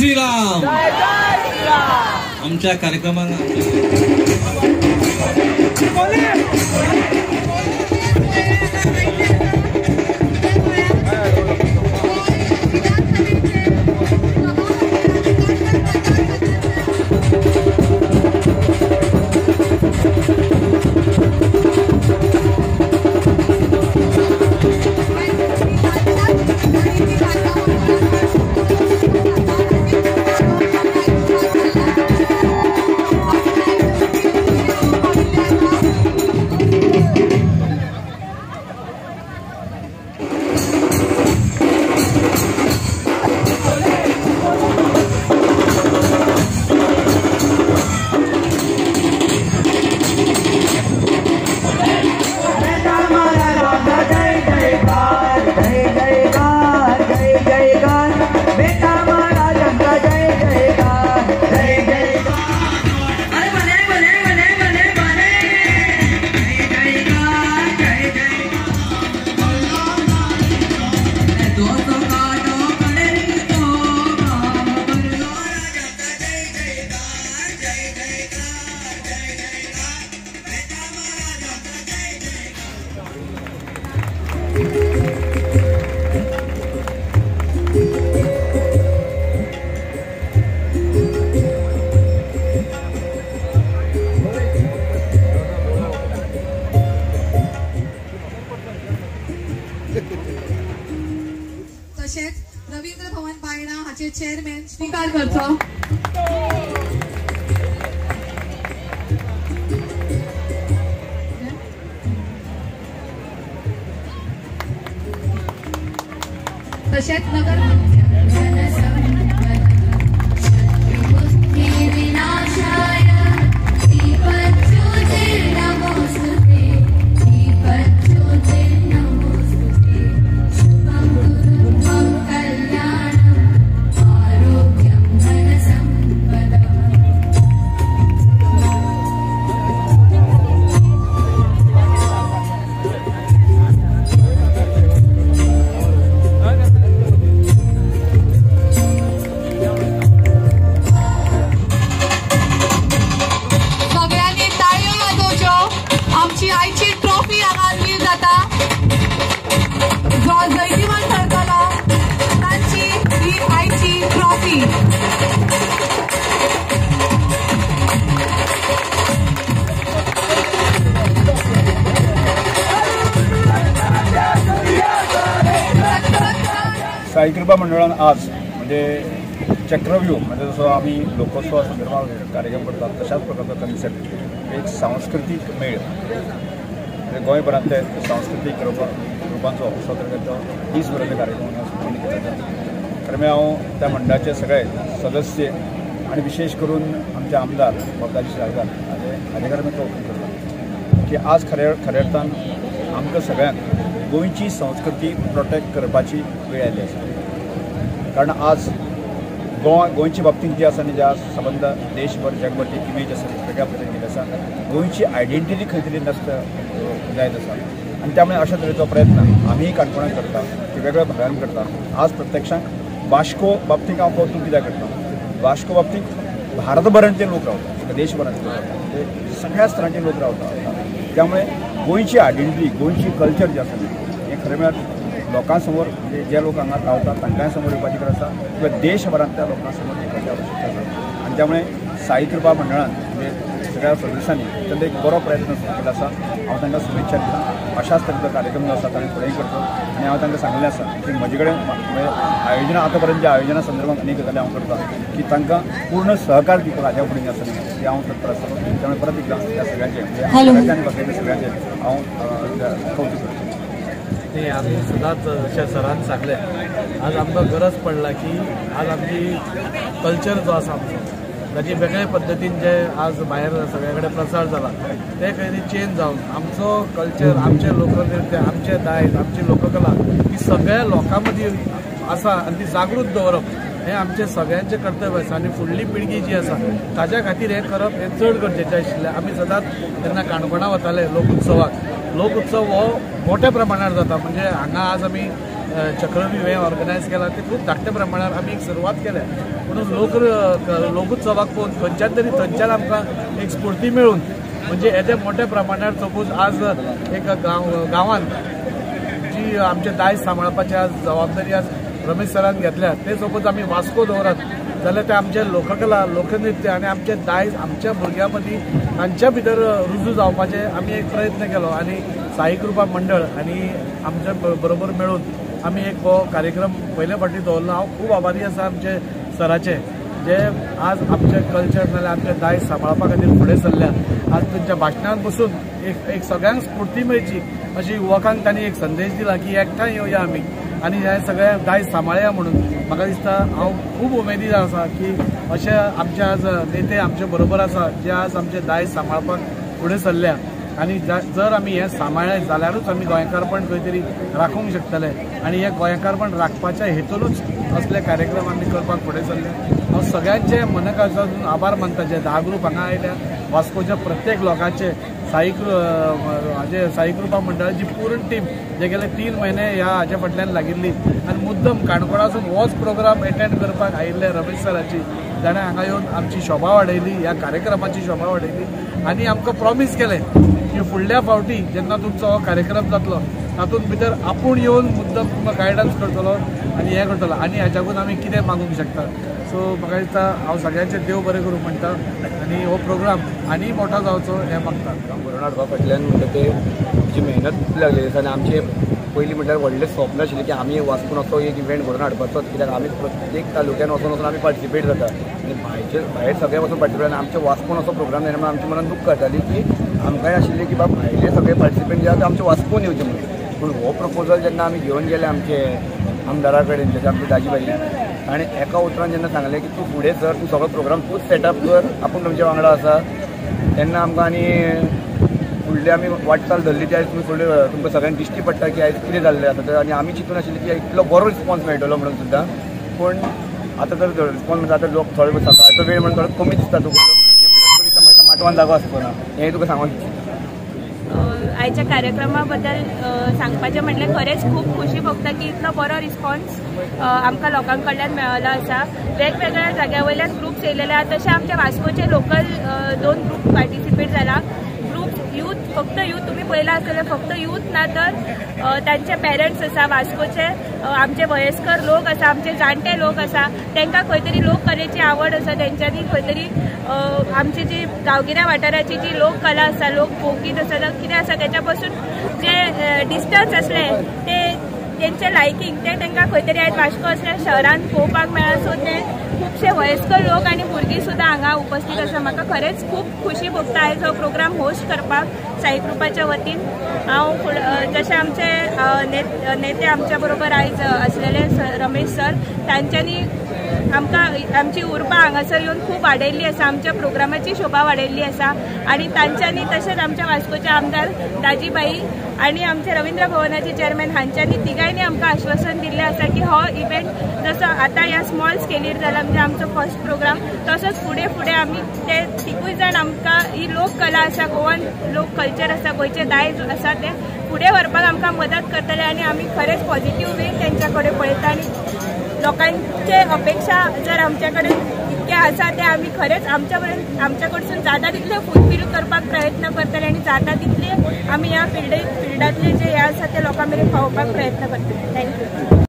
श्रीराम. आमच्या कार्यक्रमाला. तशेंच रवींद्र भवन बायणा हाचे चेअरमॅन स्वीकार करचो तशेंच नगर साईकृपा कृपा मंडळान आज म्हणजे चक्रव्यूह म्हणजे जसो आम्ही लोकोत्सवा संदर्भात कार्यक्रम करतात तशाच प्रकारचा कन्सेप्ट एक सांस्कृतिक मेळ. म्हणजे गोंयभरांतले सांस्कृतिक रूपा रुपांचो असो करता. दीस भरांतले कार्यक्रम केला जाता कारण हांव त्या मंडळाचे सगळे सदस्य आणि विशेष करून आमचे आमदार बाबदाजी शाळकार हाजे हाजे कडेन मी करता की आज खऱ्या खऱ्या अर्थान आमकां सगळ्यांक गोंयची संस्कृती प्रोटेक्ट करपाची वेळ आयली आसा कारण आज गोंय गोंयचे बाबतींत जे आसा न्ही ज्या संबंद देशभर जगभर जी इमेज आसा वेगळ्या पद्दतीन आसा गोंयची आयडेंटिटी खंय तरी नसता जायत आसा. आनी त्यामुळे अशा तरेचो प्रयत्न आमीय काणकोणांत करता ते वेगळ्या भागांत करता. आज प्रत्यक्षांक वास्को बाबतींत हांव कौतुक कित्याक करता? वास्को बाबतींत भारतभरांतले लोक रावतात देशभरांतले लोक रावतात म्हणजे सगळ्या स्तरांचे लोक रावतात. त्यामुळे गोंयची आयडेंटिटी गोंयची कल्चर जे आसा न्ही, हें खरें म्हळ्यार लोकां समोर म्हणजे जे लोक हांगा रावतात तांकांय समोर येवपाची गरज आसा किंवा देशभरांतल्या लोकां समोर येवपाची आवश्यकता आसा आनी त्यामुळे साई कृपा मंडळान म्हणजे सगळ्या सदस्यांनी त्यांचा एक बरो प्रयत्न केला आसा हांव तांकां शुभेच्छा दिता अशाच तरेचो कार्यक्रम जो आसा ताणें फुडें करचो आनी हांव तांकां सांगलें आसा की म्हजे कडेन आयोजनां आतां पर्यंत ज्या आयोजना संदर्भात अनेक गजाली हांव करता की तांकां पूर्ण सहकार दिवपाक हाज्या फुडें आसा न्ही. ते हांव तत्पर आसा त्यामुळे परत एकदा त्या सगळ्यांचे म्हणजे सगळ्यांनी बसलेले सगळ्यांचे हांव कौतुक करता. ते आम्ही सदांच अशा सरान सांगले आज आमकां गरज पडला की आज आमची कल्चर जो आसा आमचो ताची म्हणजे वेगळे पद्दतीन जे आज भायर सगळे कडेन प्रसार जाला ते खंय तरी चेंज जावन आमचो कल्चर आमचे लोकनृत्य आमचे दायज आमची लोककला ही सगळ्या लोकां मदीं आसा आनी ती जागृत दवरप हें आमचें सगळ्यांचे कर्तव्य आसा आनी फुडली पिळगी जी आसा ताच्या खातीर हें करप हें चड गरजेचें आशिल्लें आमी सदांच जेन्ना काणकोणा वताले लोकोत्सवाक लोकोत्सव हो मोठ्या प्रमाणार जाता म्हणजे हांगा आज आमी चक्रवी चक्रव्यूह हे ऑर्गनायज केला. ते खूप धाकट्या प्रमाणात आम्ही एक सुरवात केल्या म्हणून लोक लोकोत्सवाक पळोवन खंयच्यान तरी थंयच्यान आमकां एक स्फूर्ती मेळून म्हणजे येद्या मोठ्या प्रमाणात सपोज आज एक गांव गांवांत जी आमचे दायज सांबाळपाची आज जबाबदारी आज रमेश सरान घेतल्या. ते सपोज आमी वास्को दवरात जाल्यार ते आमचे लोककला लोकनृत्य आनी आमचे दायज आमच्या भुरग्यां मदीं तांच्या भितर रुजू जावपाचे आमी एक प्रयत्न केलो आनी साई कृपा मंडळ आनी आमच्या बरोबर मेळून आमी एक हो कार्यक्रम पयले फावटी दवरलो हांव खूब आभारी आसा आमचे सराचे जे आज आमचे कल्चर नाल्यार आमचे दायज सांबाळपा खातीर फुडें सरल्या आज तुमच्या भाशणांत बसून एक एक सगळ्यांक स्फूर्ती मेळची अशी युवकांक तांणी एक संदेश दिला की एकठांय येवया आमी आनी हे सगळे दायज सांबाळया म्हणून. म्हाका दिसता हांव खूब उमेदीर आसा की अशे आमचे आज नेते आमचे बरोबर आसा जे आज आमचे दायज सांबाळपाक फुडें सरल्या आनी जर आमी हें सांबाळ्ळें जाल्यारूच आमी गोंयकारपण खंय तरी राखूंक शकतले. आनी हें गोंयकारपण राखपाच्या हेतूनच असले कार्यक्रम आमी करपाक फुडें सरले हांव सगळ्यांचे मनकासून आभार मानता जे धा ग्रूप हांगा आयल्या. वास्कोच्या प्रत्येक लोकांचे साई कृ हाजे साई कृपा मंडळाची पूर्ण टीम जे गेले तीन म्हयने ह्या हाजे फाटल्यान लागिल्ली आनी मुद्दम काणकोणासून होच प्रोग्राम एटेंड करपाक आयिल्ले रमेश सराची. ताणें हांगा येवन आमची शोभा वाडयली ह्या कार्यक्रमाची शोभा वाडयली आनी आमकां प्रॉमीस केलें की फुडल्या फावटी जेन्ना तुमचो हो कार्यक्रम जातलो तातूंत भितर आपूण येवन मुद्दम तुमकां गायडन्स करतलो आनी हें करतलो. आनी हाच्याकून आमी कितें मागूंक शकतात सो म्हाका दिसता हांव सगळ्यांचे देव बरें करूं म्हणटा आनी हो प्रोग्राम आनी मोठो जावचो हें मागता भरून हाडपा फाटल्यान म्हणटा ते जी मेहनत लागली. लागलेली आसा आनी आमचे पयलीं म्हटल्यार व्हडलें स्वप्न आशिल्लें की आमी वास्कोन असो एक इव्हेंट भरून हाडपाचो. कित्याक आमी प्रत्येक तालुक्यान वचून वचून आमी पार्टिसिपेट जाता आनी भायचे भायर सगळे वचून पार्टिसिपेट आमचे आमच्या असो प्रोग्राम जायना म्हणून आमच्या मनान दुख्ख जाताली की आमकांय आशिल्लें की बाबा भायले सगळे पार्टिसिपेट जे आसा आमचे वास्कोन येवचे म्हणून. पूण हो प्रपोजल जेन्ना आमी घेवन गेले आमचे आमदारा कडेन जशे आमचे दाजीबाई आणि एका उतरान जेन्ना सांगलें की तूं फुडें सर तूं सगळो प्रोग्राम तूंच सेटअप कर आपूण तुमच्या वांगडा आसा तेन्ना आमकां आनी फुडली आमी वाटचाल धरली ती आयज तुमी फुडले तुमकां सगळ्यांक दिश्टी पडटा की आयज कितें जाल्लें आसा. तर आनी आमी चिंतून आशिल्ली की इतलो बरो रिस्पॉन्स मेळटलो म्हणून सुद्दां पूण आतां तर रिस्पॉन्स म्हणटा आतां लोक थोडे सकाळचो वेळ म्हणून थोडो कमी दिसता तुका. माटवान जागो आसतना. हें तुका सांगून आयच्या कार्यक्रमा बद्दल सांगपाचें म्हणल्यार खरेंच खूब खोशी भोगता की इतलो बरो रिस्पॉन्स आमकां लोकां कडल्यान मेळलो आसा वेगवेगळ्या जाग्या वयल्यान ग्रुप्स येयलेले आसा तशें आमच्या वास्कोचे लोकल दोन ग्रुप पार्टिसिपेट जाला ग्रुप यूथ फक्त यूथ तुमी पळयला आसतलें फक्त यूथ ना तर त्यांचे तांचे पेरंट्स आसा वास्कोचे आमचे वयस्कर लोक आसा आमचे जाणटे लोक आसा तांकां खंय तरी लोककलेची आवड आसा तेंच्यांनी खंय तरी आमची जी गांवगिऱ्या वाठाराची जी लोककला आसा लोक फोकगीत आसा जावं कितें आसा तेच्या पासून जे डिस्टन्स आसले ते तेंचे लायकींग ते तांकां खंय तरी आयज वास्को असल्या शहरान पळोवपाक मेळ्ळा सो ते खुबशे वयस्कर लोक आनी भुरगीं सुद्दां हांगा उपस्थित आसा. म्हाका खरेंच खूब खुशी भोगता आयज हो प्रोग्राम होस्ट करपाक साई ग्रुपाच्या वतीन. हांव फुड- आमचे नेत- नेते आमच्या बरोबर आयज आसलेले रमेश सर तांच्यांनी आमकां आमची उर्बा हांगासर येवन खूब वाडयल्ली आसा आमच्या प्रोग्रामाची शोभा वाडयल्ली आसा. आनी तांच्यांनी तशेंच आमच्या वास्कोचे आमदार दाजीबाई आनी आमचे रवींद्र भवनाचे चेअरमॅन हांच्यांनी तिगांयनी आमकां आश्वासन दिल्लें आसा की हो इव्हेंट जसो आतां ह्या स्मॉल स्केलीर जाला म्हणजे आमचो फर्स्ट प्रोग्राम तसोच फुडें फुडें आमी ते तिकूय जाण आमकां ही लोककला आसा गोवन लोक कल्चर आसा गोंयचे दायज आसा ते फुडें व्हरपाक आमकां मदत करतले आनी आमी खरेंच पॉझिटिव्ह वे तेंच्या कडेन पळयता आनी लोकांचे अपेक्षा जर आमच्याकडे इतके आसा ते आमी खरेंच आमच्या पर्यंत आमच्या कडसून जाता तितले फुलफील करपाक प्रयत्न करतले आनी जाता तितले आमी ह्या फिल्ड फिल्डातले जे हे आसा ते लोकां मेरेन पावोवपाक प्रयत्न करतले थँक्यू